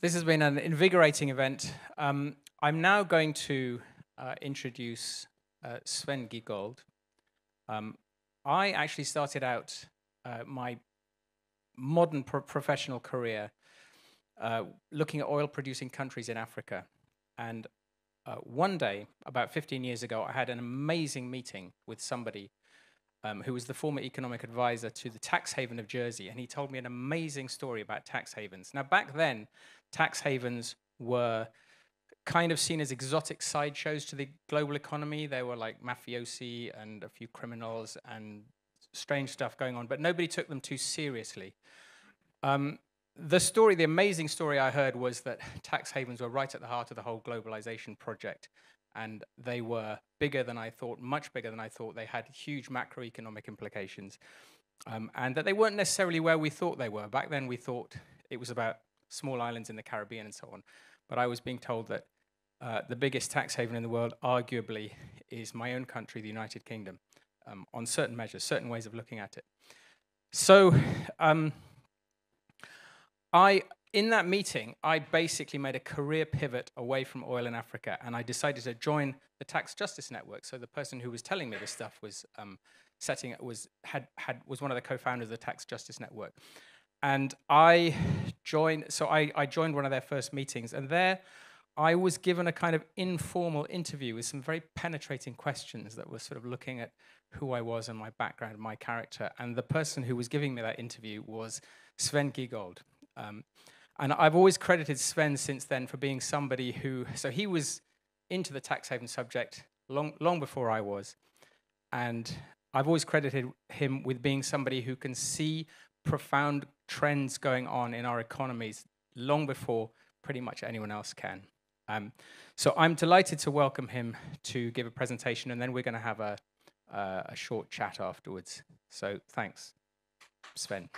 This has been an invigorating event. Um, I'm now going to uh, introduce uh, Sven Giegold. Um, I actually started out uh, my modern pro professional career uh, looking at oil producing countries in Africa. And uh, one day, about 15 years ago, I had an amazing meeting with somebody um, who was the former economic advisor to the tax haven of Jersey, and he told me an amazing story about tax havens. Now, back then, tax havens were kind of seen as exotic sideshows to the global economy. There were like mafiosi and a few criminals and strange stuff going on, but nobody took them too seriously. Um, the story, the amazing story I heard was that tax havens were right at the heart of the whole globalization project and they were bigger than I thought, much bigger than I thought. They had huge macroeconomic implications, um, and that they weren't necessarily where we thought they were. Back then, we thought it was about small islands in the Caribbean and so on. But I was being told that uh, the biggest tax haven in the world, arguably, is my own country, the United Kingdom, um, on certain measures, certain ways of looking at it. So, um, I in that meeting, I basically made a career pivot away from oil in Africa, and I decided to join the Tax Justice Network. So the person who was telling me this stuff was um, setting was had had was one of the co-founders of the Tax Justice Network, and I joined. So I, I joined one of their first meetings, and there I was given a kind of informal interview with some very penetrating questions that were sort of looking at who I was and my background, my character. And the person who was giving me that interview was Sven Giegold. Um, and I've always credited Sven since then for being somebody who, so he was into the tax haven subject long, long before I was. And I've always credited him with being somebody who can see profound trends going on in our economies long before pretty much anyone else can. Um, so I'm delighted to welcome him to give a presentation, and then we're going to have a, uh, a short chat afterwards. So thanks, Sven.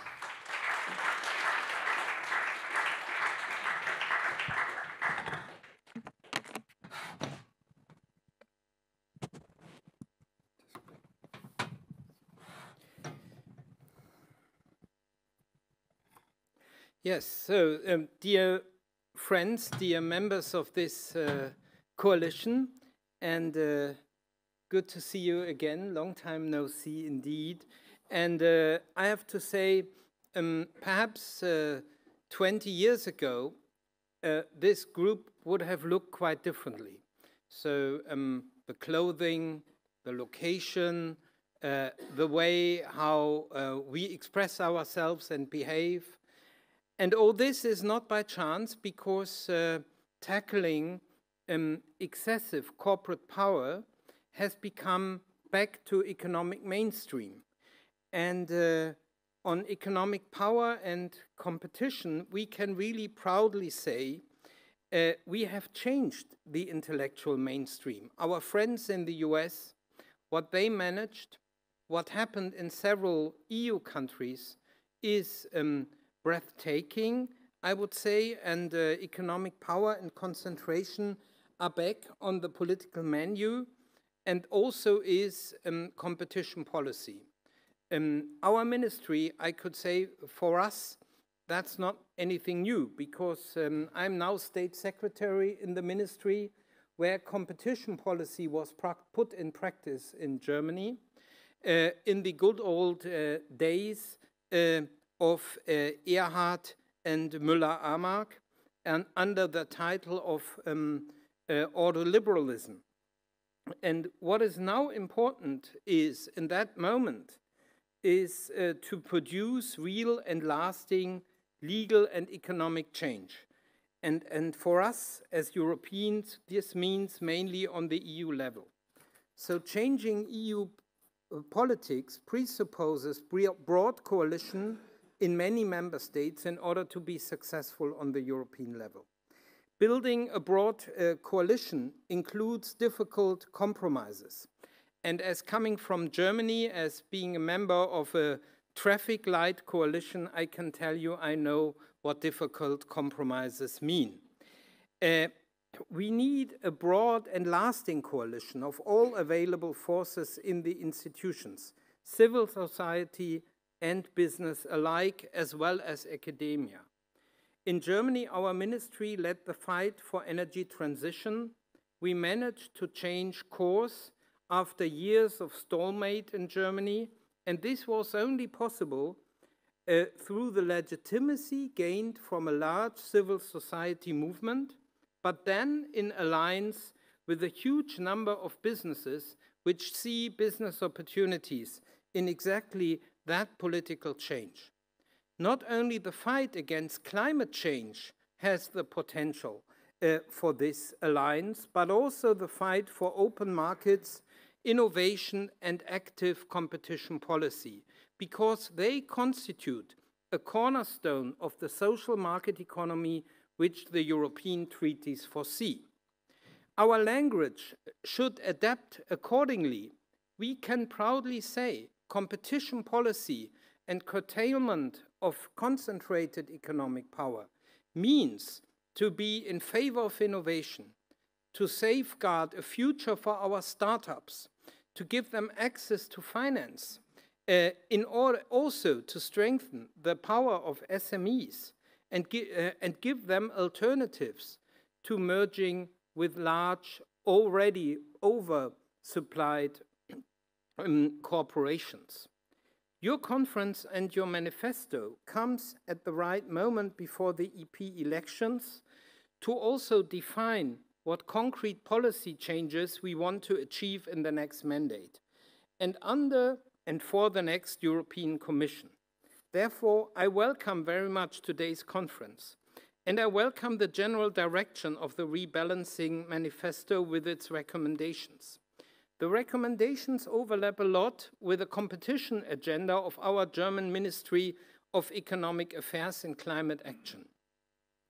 Yes, so um, dear friends, dear members of this uh, coalition, and uh, good to see you again. Long time no see indeed. And uh, I have to say, um, perhaps uh, 20 years ago, uh, this group would have looked quite differently. So um, the clothing, the location, uh, the way how we express ourselves and behave, and all this is not by chance because uh, tackling um, excessive corporate power has become back to economic mainstream. And uh, on economic power and competition, we can really proudly say uh, we have changed the intellectual mainstream. Our friends in the US, what they managed, what happened in several EU countries is um, breathtaking, I would say, and uh, economic power and concentration are back on the political menu, and also is um, competition policy. Um, our ministry, I could say, for us, that's not anything new because um, I'm now state secretary in the ministry where competition policy was put in practice in Germany. Uh, in the good old uh, days, uh, of uh, Erhard and Müller-Armack and under the title of um, uh, ordoliberalism. And what is now important is, in that moment, is uh, to produce real and lasting legal and economic change. And, and for us as Europeans, this means mainly on the EU level. So changing EU politics presupposes broad coalition in many member states in order to be successful on the European level. Building a broad uh, coalition includes difficult compromises. And as coming from Germany, as being a member of a traffic light coalition, I can tell you I know what difficult compromises mean. Uh, we need a broad and lasting coalition of all available forces in the institutions, civil society, and business alike, as well as academia. In Germany, our ministry led the fight for energy transition. We managed to change course after years of stalemate in Germany, and this was only possible uh, through the legitimacy gained from a large civil society movement, but then in alliance with a huge number of businesses which see business opportunities in exactly that political change. Not only the fight against climate change has the potential uh, for this alliance, but also the fight for open markets, innovation, and active competition policy, because they constitute a cornerstone of the social market economy which the European treaties foresee. Our language should adapt accordingly. We can proudly say competition policy and curtailment of concentrated economic power means to be in favor of innovation, to safeguard a future for our startups, to give them access to finance, uh, in order also to strengthen the power of SMEs and, gi uh, and give them alternatives to merging with large, already oversupplied um, corporations. Your conference and your manifesto comes at the right moment before the EP elections to also define what concrete policy changes we want to achieve in the next mandate and under and for the next European Commission. Therefore, I welcome very much today's conference and I welcome the general direction of the rebalancing manifesto with its recommendations. The recommendations overlap a lot with the competition agenda of our German Ministry of Economic Affairs and Climate Action.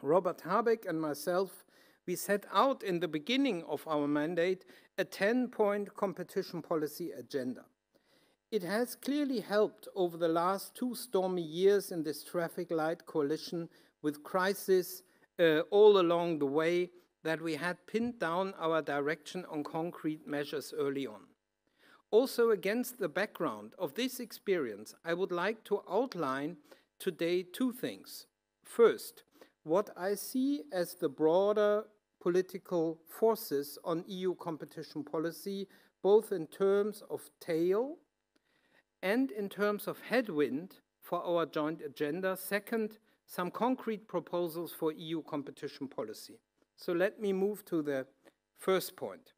Robert Habeck and myself, we set out in the beginning of our mandate a 10-point competition policy agenda. It has clearly helped over the last two stormy years in this traffic light coalition with crisis uh, all along the way that we had pinned down our direction on concrete measures early on. Also, against the background of this experience, I would like to outline today two things. First, what I see as the broader political forces on EU competition policy, both in terms of tail and in terms of headwind for our joint agenda. Second, some concrete proposals for EU competition policy. So let me move to the first point.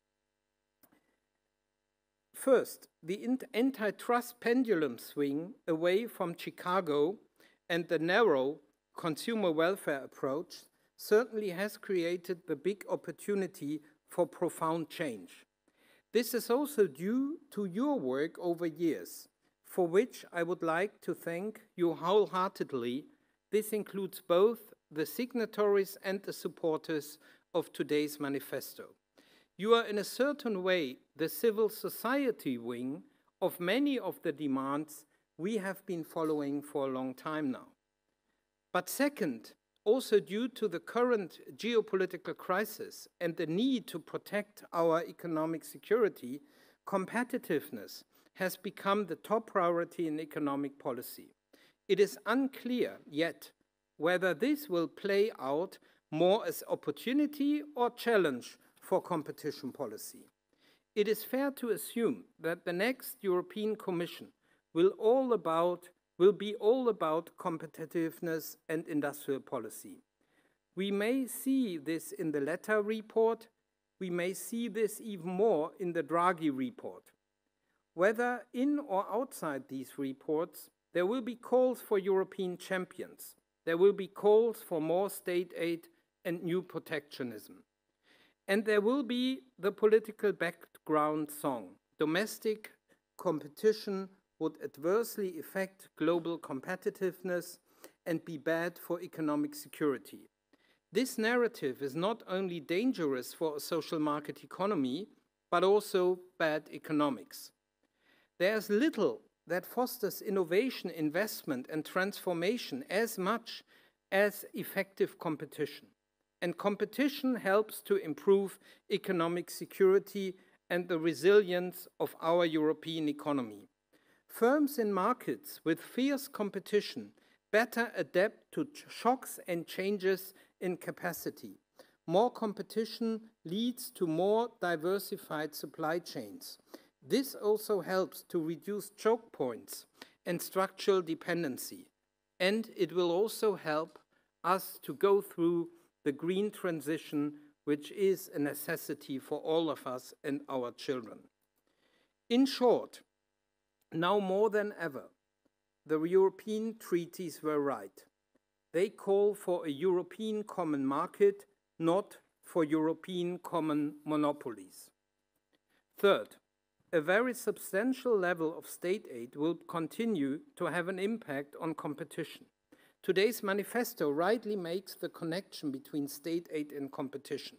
First, the antitrust pendulum swing away from Chicago and the narrow consumer welfare approach certainly has created the big opportunity for profound change. This is also due to your work over years, for which I would like to thank you wholeheartedly. This includes both the signatories and the supporters of today's manifesto. You are in a certain way the civil society wing of many of the demands we have been following for a long time now. But second, also due to the current geopolitical crisis and the need to protect our economic security, competitiveness has become the top priority in economic policy. It is unclear yet whether this will play out more as opportunity or challenge for competition policy. It is fair to assume that the next European Commission will, all about, will be all about competitiveness and industrial policy. We may see this in the Letta report, we may see this even more in the Draghi report. Whether in or outside these reports, there will be calls for European champions. There will be calls for more state aid and new protectionism. And there will be the political background song. Domestic competition would adversely affect global competitiveness and be bad for economic security. This narrative is not only dangerous for a social market economy, but also bad economics. There's little that fosters innovation, investment, and transformation as much as effective competition. And competition helps to improve economic security and the resilience of our European economy. Firms in markets with fierce competition better adapt to shocks and changes in capacity. More competition leads to more diversified supply chains. This also helps to reduce choke points and structural dependency. And it will also help us to go through the green transition, which is a necessity for all of us and our children. In short, now more than ever, the European treaties were right. They call for a European common market, not for European common monopolies. Third, a very substantial level of state aid will continue to have an impact on competition. Today's manifesto rightly makes the connection between state aid and competition.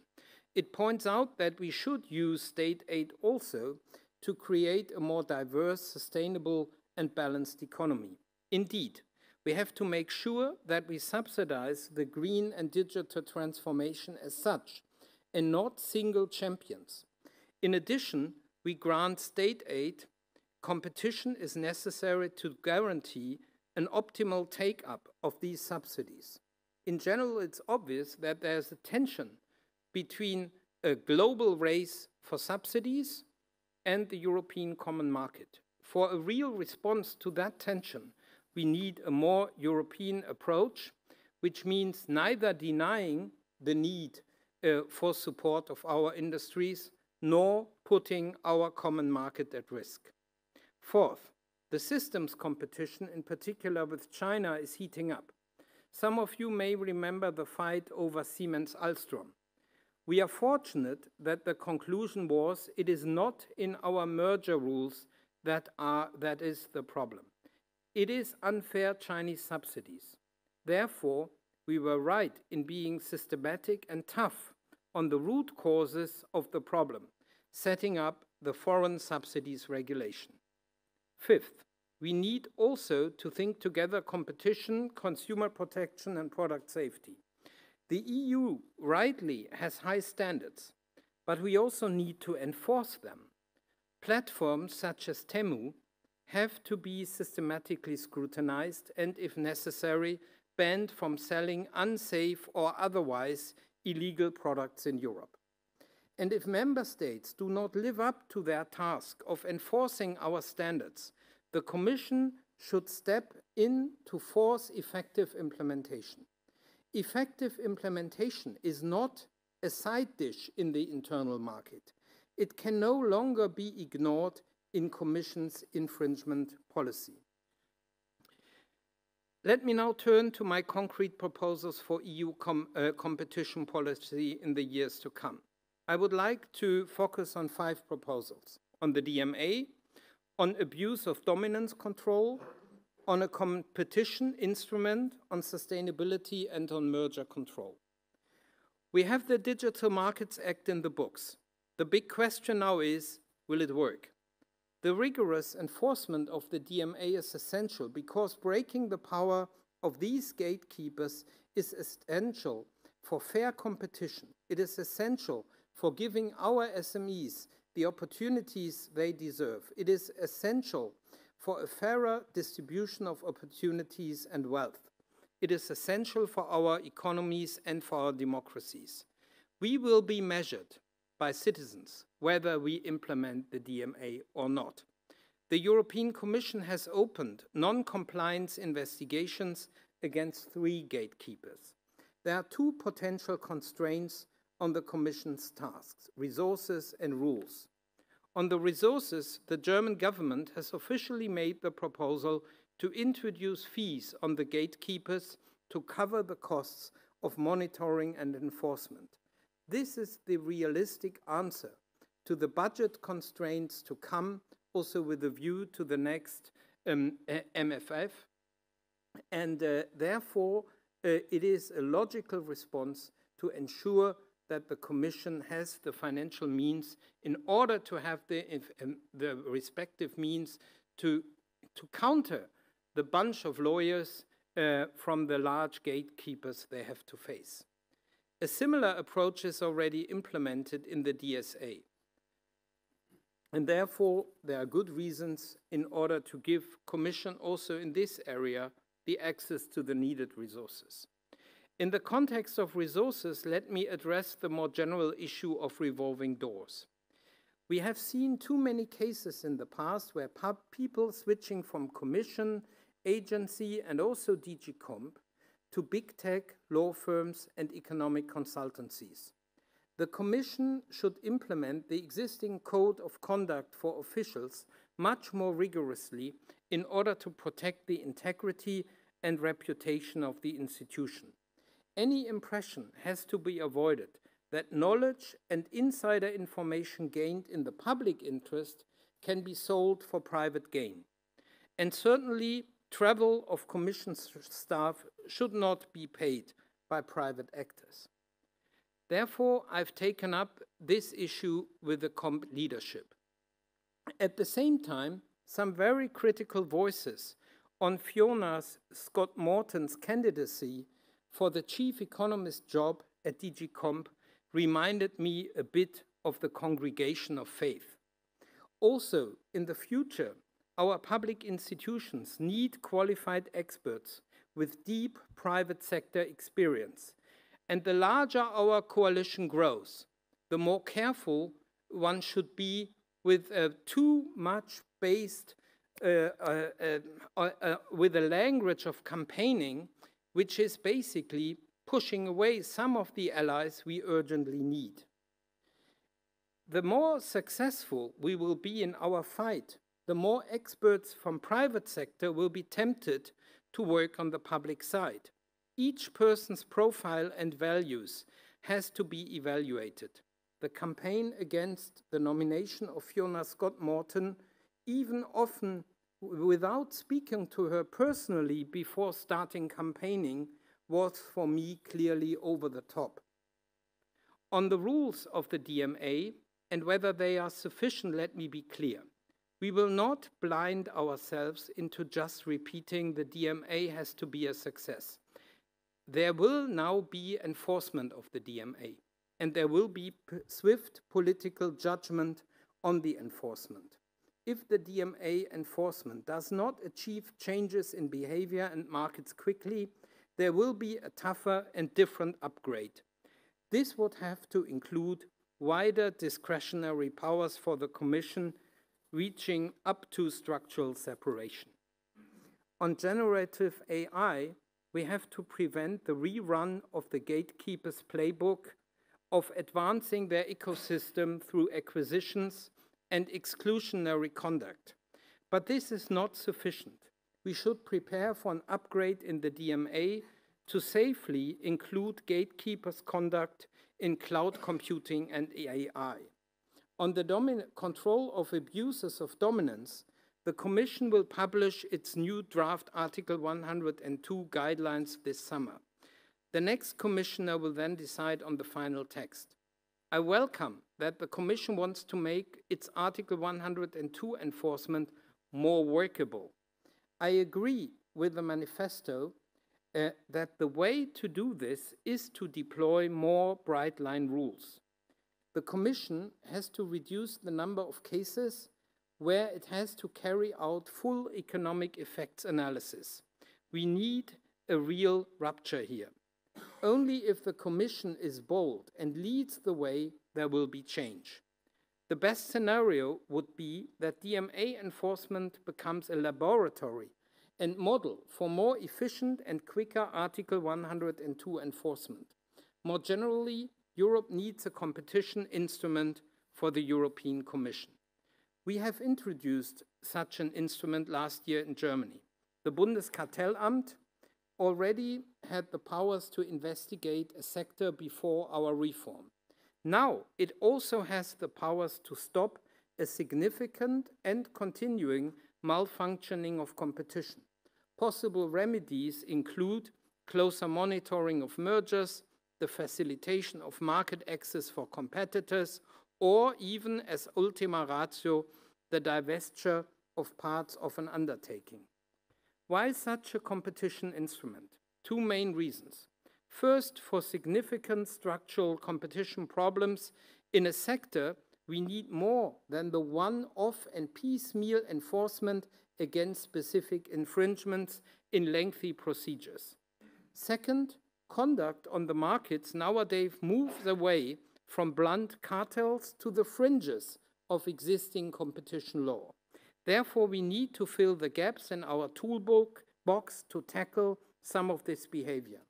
It points out that we should use state aid also to create a more diverse, sustainable, and balanced economy. Indeed, we have to make sure that we subsidize the green and digital transformation as such, and not single champions. In addition, we grant state aid. Competition is necessary to guarantee an optimal take-up of these subsidies. In general, it's obvious that there's a tension between a global race for subsidies and the European common market. For a real response to that tension, we need a more European approach, which means neither denying the need uh, for support of our industries nor putting our common market at risk. Fourth, the systems competition, in particular with China, is heating up. Some of you may remember the fight over Siemens Alstom. We are fortunate that the conclusion was it is not in our merger rules that, are, that is the problem. It is unfair Chinese subsidies. Therefore, we were right in being systematic and tough on the root causes of the problem, setting up the foreign subsidies regulation. Fifth, we need also to think together competition, consumer protection, and product safety. The EU rightly has high standards, but we also need to enforce them. Platforms such as Temu have to be systematically scrutinized and, if necessary, banned from selling unsafe or otherwise illegal products in Europe. And if member states do not live up to their task of enforcing our standards, the Commission should step in to force effective implementation. Effective implementation is not a side dish in the internal market. It can no longer be ignored in Commission's infringement policy. Let me now turn to my concrete proposals for EU com uh, competition policy in the years to come. I would like to focus on five proposals. On the DMA, on abuse of dominance control, on a competition instrument, on sustainability, and on merger control. We have the Digital Markets Act in the books. The big question now is, will it work? The rigorous enforcement of the DMA is essential because breaking the power of these gatekeepers is essential for fair competition. It is essential for giving our SMEs the opportunities they deserve. It is essential for a fairer distribution of opportunities and wealth. It is essential for our economies and for our democracies. We will be measured by citizens whether we implement the DMA or not. The European Commission has opened non-compliance investigations against three gatekeepers. There are two potential constraints on the Commission's tasks, resources and rules. On the resources, the German government has officially made the proposal to introduce fees on the gatekeepers to cover the costs of monitoring and enforcement. This is the realistic answer to the budget constraints to come, also with a view to the next um, MFF. And uh, therefore, uh, it is a logical response to ensure that the Commission has the financial means in order to have the, um, the respective means to, to counter the bunch of lawyers uh, from the large gatekeepers they have to face. A similar approach is already implemented in the DSA. And therefore, there are good reasons in order to give Commission also in this area the access to the needed resources. In the context of resources, let me address the more general issue of revolving doors. We have seen too many cases in the past where people switching from commission, agency, and also DG Comp to big tech, law firms, and economic consultancies. The Commission should implement the existing code of conduct for officials much more rigorously in order to protect the integrity and reputation of the institution. Any impression has to be avoided that knowledge and insider information gained in the public interest can be sold for private gain. And certainly, travel of commission staff should not be paid by private actors. Therefore, I've taken up this issue with the comp leadership. At the same time, some very critical voices on Fiona Scott Morton's candidacy for the chief economist job at DG Comp reminded me a bit of the congregation of faith. Also, in the future, our public institutions need qualified experts with deep private sector experience. And the larger our coalition grows, the more careful one should be with uh, too much based uh, uh, uh, uh with a language of campaigning, which is basically pushing away some of the allies we urgently need. The more successful we will be in our fight, the more experts from private sector will be tempted to work on the public side. Each person's profile and values has to be evaluated. The campaign against the nomination of Fiona Scott Morton, even often without speaking to her personally before starting campaigning, was for me clearly over the top. On the rules of the DMA and whether they are sufficient, let me be clear. We will not blind ourselves into just repeating the DMA has to be a success. There will now be enforcement of the DMA, and there will be swift political judgment on the enforcement. If the DMA enforcement does not achieve changes in behavior and markets quickly, there will be a tougher and different upgrade. This would have to include wider discretionary powers for the Commission, reaching up to structural separation. On generative AI, we have to prevent the rerun of the gatekeepers' playbook of advancing their ecosystem through acquisitions and exclusionary conduct. But this is not sufficient we should prepare for an upgrade in the DMA to safely include gatekeepers' conduct in cloud computing and AI. On the control of abuses of dominance, the Commission will publish its new draft Article 102 guidelines this summer. The next Commissioner will then decide on the final text. I welcome that the Commission wants to make its Article 102 enforcement more workable I agree with the manifesto uh, that the way to do this is to deploy more bright line rules. The Commission has to reduce the number of cases where it has to carry out full economic effects analysis. We need a real rupture here. Only if the Commission is bold and leads the way, there will be change. The best scenario would be that DMA enforcement becomes a laboratory and model for more efficient and quicker Article 102 enforcement. More generally, Europe needs a competition instrument for the European Commission. We have introduced such an instrument last year in Germany. The Bundeskartellamt already had the powers to investigate a sector before our reform. Now it also has the powers to stop a significant and continuing malfunctioning of competition. Possible remedies include closer monitoring of mergers, the facilitation of market access for competitors, or even as ultima ratio, the divestiture of parts of an undertaking. Why such a competition instrument? Two main reasons. First, for significant structural competition problems in a sector We need more than the one off and piecemeal enforcement against specific infringements in lengthy procedures. Second, conduct on the markets nowadays moves away from blunt cartels to the fringes of existing competition law. Therefore, we need to fill the gaps in our toolbox to tackle some of this behavior.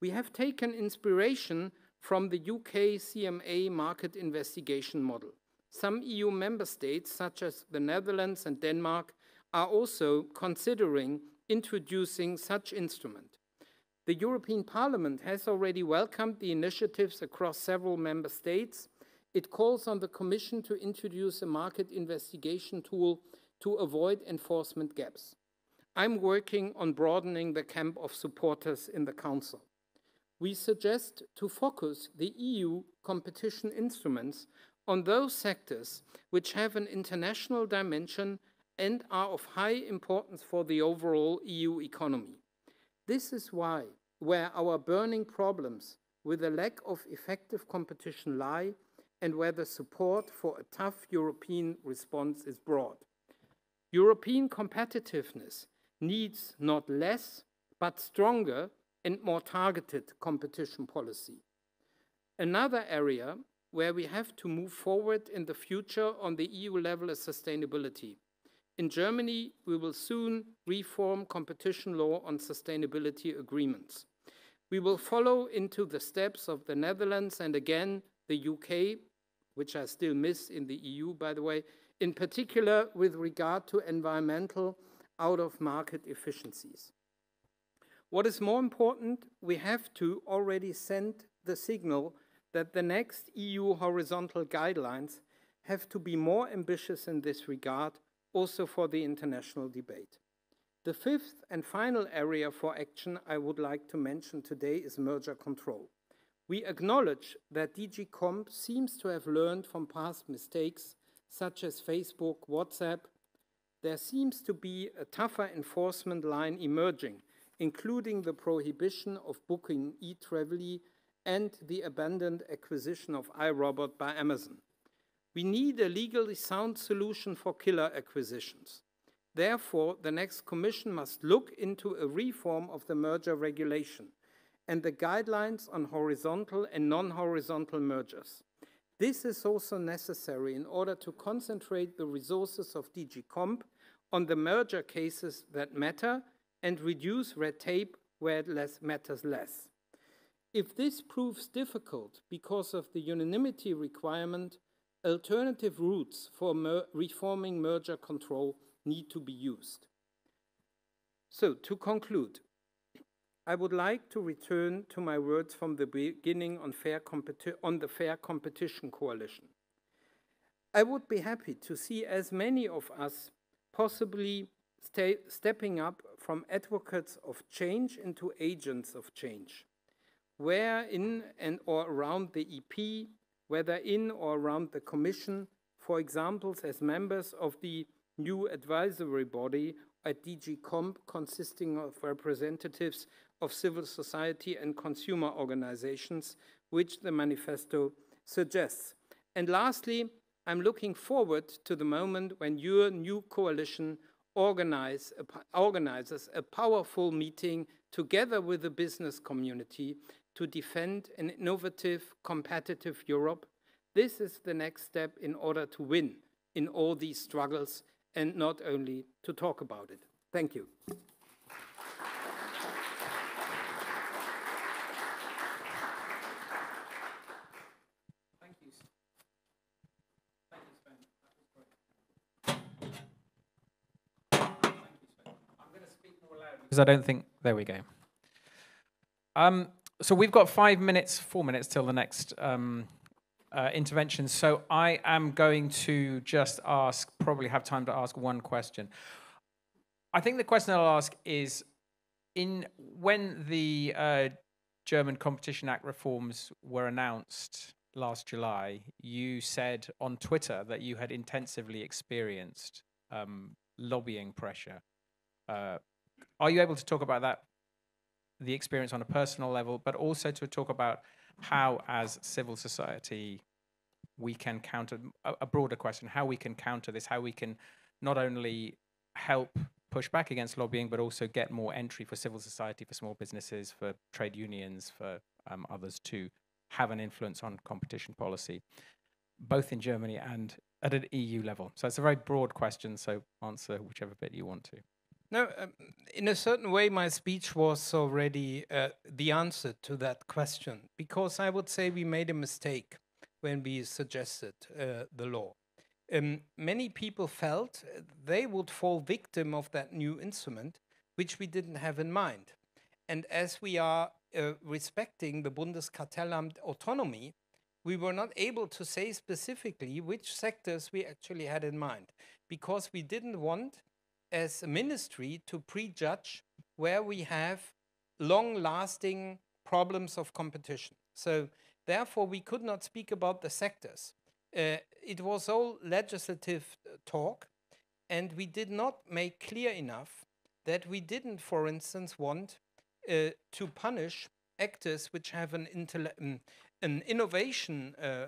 We have taken inspiration from the UK CMA market investigation model. Some EU member states, such as the Netherlands and Denmark, are also considering introducing such instrument. The European Parliament has already welcomed the initiatives across several member states. It calls on the Commission to introduce a market investigation tool to avoid enforcement gaps. I'm working on broadening the camp of supporters in the Council. We suggest to focus the EU competition instruments on those sectors which have an international dimension and are of high importance for the overall EU economy. This is why, where our burning problems with a lack of effective competition lie and where the support for a tough European response is broad. European competitiveness needs not less, but stronger and more targeted competition policy. Another area where we have to move forward in the future on the EU level is sustainability. In Germany, we will soon reform competition law on sustainability agreements. We will follow into the steps of the Netherlands and again the UK, which I still miss in the EU, by the way, in particular with regard to environmental out-of-market efficiencies. What is more important, we have to already send the signal that the next EU horizontal guidelines have to be more ambitious in this regard also for the international debate. The fifth and final area for action I would like to mention today is merger control. We acknowledge that DG Comp seems to have learned from past mistakes such as Facebook, WhatsApp. There seems to be a tougher enforcement line emerging, including the prohibition of booking eTraveli and the abandoned acquisition of iRobot by Amazon. We need a legally sound solution for killer acquisitions. Therefore, the next Commission must look into a reform of the merger regulation and the guidelines on horizontal and non-horizontal mergers. This is also necessary in order to concentrate the resources of DG Comp on the merger cases that matter and reduce red tape where it less matters less. If this proves difficult because of the unanimity requirement, alternative routes for mer reforming merger control need to be used. So, to conclude, I would like to return to my words from the beginning on, fair on the Fair Competition Coalition. I would be happy to see as many of us possibly stepping up from advocates of change into agents of change, where in and or around the EP whether in or around the Commission, for example, as members of the new advisory body at DG Comp consisting of representatives of civil society and consumer organizations, which the manifesto suggests. And lastly, I'm looking forward to the moment when your new coalition organize, organizes a powerful meeting together with the business community to defend an innovative, competitive Europe. This is the next step in order to win in all these struggles and not only to talk about it. Thank you. Because I don't think. There we go. Um, so we've got five minutes, four minutes till the next um, uh, intervention. So I am going to just ask, probably have time to ask one question. I think the question I'll ask is, in when the uh, German Competition Act reforms were announced last July, you said on Twitter that you had intensively experienced um, lobbying pressure. Uh, are you able to talk about that the experience on a personal level, but also to talk about how, as civil society we can counter a, a broader question, how we can counter this, how we can not only help push back against lobbying, but also get more entry for civil society, for small businesses, for trade unions, for um, others to have an influence on competition policy, both in Germany and at an EU level. So it's a very broad question. So answer whichever bit you want to. No, um, in a certain way, my speech was already uh, the answer to that question because I would say we made a mistake when we suggested uh, the law. Um, many people felt they would fall victim of that new instrument, which we didn't have in mind. And as we are uh, respecting the Bundeskartellamt autonomy, we were not able to say specifically which sectors we actually had in mind because we didn't want as a ministry to prejudge where we have long lasting problems of competition. So, therefore, we could not speak about the sectors. Uh, it was all legislative uh, talk, and we did not make clear enough that we didn't, for instance, want uh, to punish actors which have an, um, an innovation uh,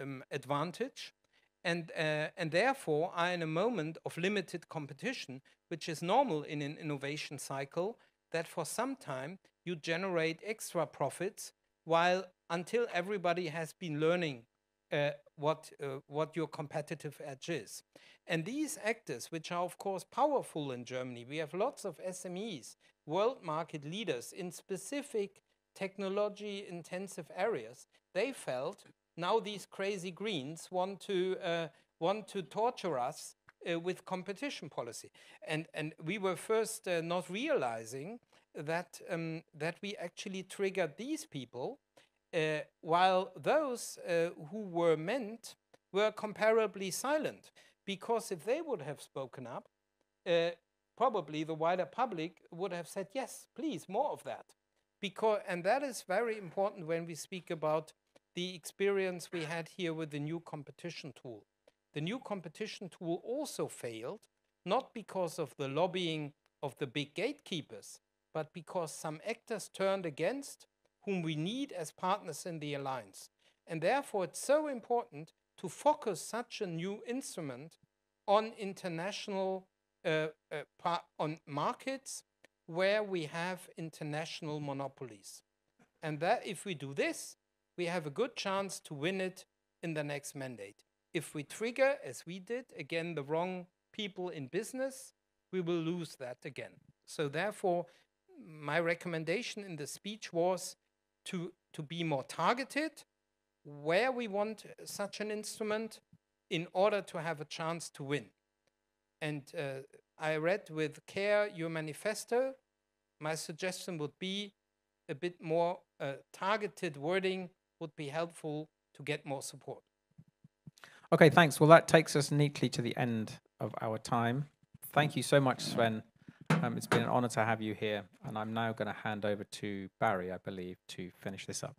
um, advantage and, uh, and therefore are in a moment of limited competition, which is normal in an innovation cycle, that for some time you generate extra profits while until everybody has been learning uh, what, uh, what your competitive edge is. And these actors, which are of course powerful in Germany, we have lots of SMEs, world market leaders in specific technology intensive areas, they felt now these crazy greens want to uh, want to torture us uh, with competition policy, and and we were first uh, not realizing that um, that we actually triggered these people, uh, while those uh, who were meant were comparably silent, because if they would have spoken up. Uh, probably the wider public would have said yes please more of that because and that is very important when we speak about the experience we had here with the new competition tool. The new competition tool also failed, not because of the lobbying of the big gatekeepers, but because some actors turned against whom we need as partners in the alliance. And therefore, it's so important to focus such a new instrument on international uh, uh, on markets where we have international monopolies. And that if we do this, we have a good chance to win it in the next mandate. If we trigger, as we did, again, the wrong people in business, we will lose that again. So, therefore, my recommendation in the speech was to, to be more targeted where we want such an instrument in order to have a chance to win. And uh, I read with care your manifesto. My suggestion would be a bit more uh, targeted wording would be helpful to get more support. Okay, thanks. Well, that takes us neatly to the end of our time. Thank you so much, Sven. Um, it's been an honor to have you here, and I'm now going to hand over to Barry, I believe, to finish this up.